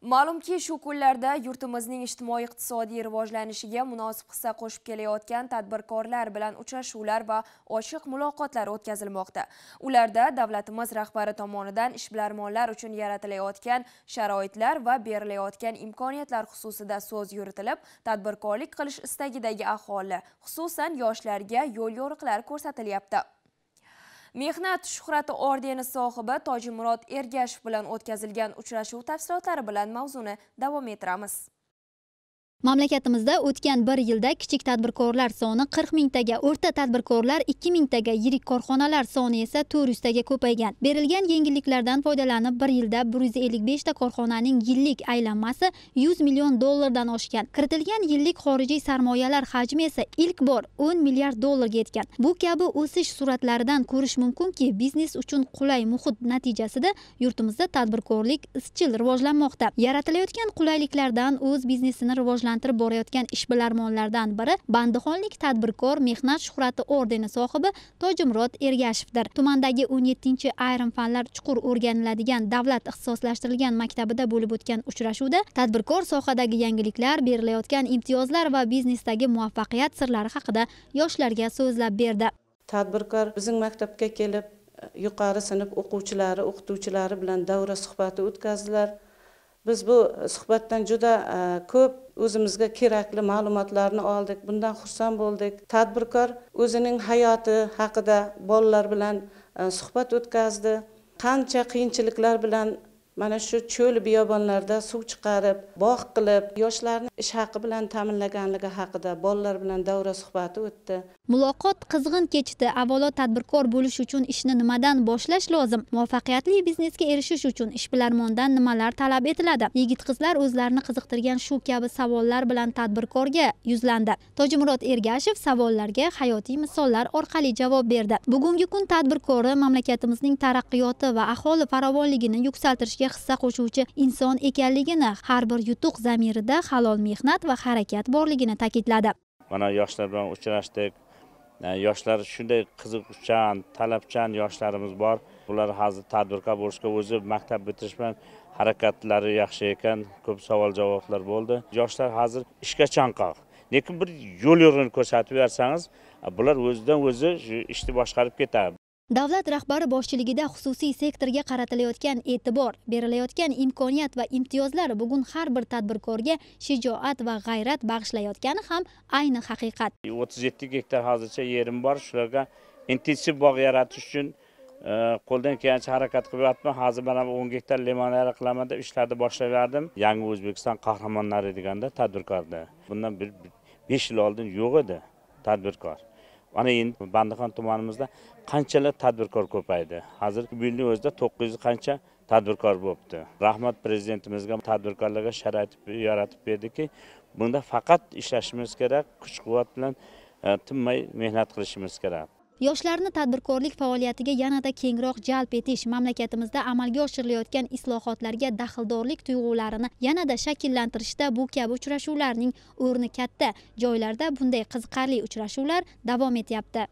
Ma'lumki, shu kunlarda yurtimizning ijtimoiy-iqtisodiy rivojlanishiga munosib hissa qo'shib kelayotgan tadbirkorlar bilan uchrashuvlar va ochiq muloqotlar o'tkazilmoqda. Ularda davlatimiz rahbari tomonidan ishbilarmonlar uchun yaratilayotgan sharoitlar va berilayotgan imkoniyatlar xususida so'z yuritilib, tadbirkorlik qilish istagidagi aholi, xususan yoshlarga yo'l yo'riqlar ko'rsatilyapti. Mehnat shuhrati ordeni sohibi Tojimurod Ergashev bilan o'tkazilgan uchrashuv tafsilotlari bilan mavzuni davom ettiramiz. Mamlakatimizda o'tgan bir yilda kichik tadbirkorlar soni qirq mingtaga o'rta tadbirkorlar ikki mingtaga yirik korxonalar soni esa to'rt yuztaga ko'paygan. Berilgan yengilliklardan foydalanib bir yilda bir yuz ellik beshta korxonaning yillik aylanmasi yuz million dollardan oshgan. Kiritilgan yillik xorijiy sarmoyalar hajmi esa ilk bor o'n milliard dollarga yetgan. Bu kabi o'sish sur'atlaridan ko'rish mumkinki biznes uchun qulay muhit natijasida yurtimizda tadbirkorlik izchil rivojlanmoqda. Yaratilayotgan qulayliklardan o'z biznesini rivojlantirish rivojlantirib borayotgan ishbilarmonlardan biri bandixonlik tadbirkor mehnat shuhrati ordeni sohibi tojimurod ergashevdir. Tumandagi o'n yettinchi ayrim fanlar chuqur o'rganiladigan davlat ixtisoslashtirilgan maktabida bo'lib o'tgan uchrashuvda tadbirkor sohadagi yangiliklar berilayotgan imtiyozlar va biznesdagi muvaffaqiyat sirlari haqida yoshlarga so'zlab berdi. Tadbirkor bizning maktabga kelib yuqori sinf o'quvchilari o'qituvchilari bilan davra suhbati o'tkazdilar. Biz bu suhbatdan juda e, ko'p o'zimizga kerakli ma'lumotlarni oldik bundan xursand bo'ldik. Tadbirkor o'zining hayoti haqida bolalar bilan e, suhbat o'tkazdi. Qancha qiyinchiliklar bilan mana shu cho'l biyobonlarda suv chiqarib bog' qilib yoshlarni ish haqi bilan ta'minlaganligi haqida bolalar bilan davra suhbati o'tdi. Muloqot qizg'in kechdi. Avvalo tadbirkor bo'lish uchun ishni nimadan boshlash lozim? Muvaffaqiyatli biznesga erishish uchun ishbilarmondan nimalar talab etiladi? Yigit qizlar o'zlarini qiziqtirgan shu kabi savollar bilan tadbirkorga yuzlandi. Tojimurod ergashev savollarga hayotiy misollar orqali javob berdi. Bugungi kun tadbirkori mamlakatimizning taraqqiyoti va aholi farovonligini yuksaltirishga hissa qo'shuvchi inson ekanligini har bir yutuq zamirida halol mehnat va harakat borligini ta'kidladi. Mana yoshlar bilan uchrashdik. E, yoshlar shunday qiziquvchan talabchan yoshlarimiz bor. Ular hozir tadbirkor bo'lishga o'zi maktab bitirish bilan harakatlari yaxshi ekan. Ko'p savol javoblar bo'ldi. Yoshlar hozir ishga chanqoq. Lekin bir yo'l yo'rini ko'rsatib bersangiz e, bular o'zidan o'zi ishni boshqarib ketadi. Davlat rahbari boshchiligida xususiy sektorga qaratilayotgan e'tibor berilayotgan imkoniyat va imtiyozlar bugun har bir tadbirkorga shijoat va g'ayrat bag'ishlayotgani ham ayni haqiqat. O'ttiz yetti gektar hozircha yerim bor. Shularga intensiv bog' yaratish uchun e, qo'ldan kelgancha harakat qilyapman hozir mana o'n gektar limonada qilaman deb ishlarni boshlaverdim yangi o'zbekiston qahramonlari deganda tadbirkorda. Bundan bir besh yil oldin yo'q edi tadbirkor. Ana endi bandixon tumanimizda qanchalar tadbirkor ko'paydi? Hozirgi bu yilning o'zida to'qqiz yuz qancha tadbirkor bo'libdi rahmat prezidentimizga tadbirkorlarga sharoit yaratib berdiki bunda faqat ishlashimiz kerak kuch quvvat bilan e, tinmay mehnat qilishimiz kerak. Yoshlarni tadbirkorlik faoliyatiga yanada kengroq jalb etish mamlakatimizda amalga oshirilayotgan islohotlarga daxldorlik tuyg'ularini yanada shakllantirishda bu kabi uchrashuvlarning o'rni katta. Joylarda bunday qiziqarli uchrashuvlar davom etyapti.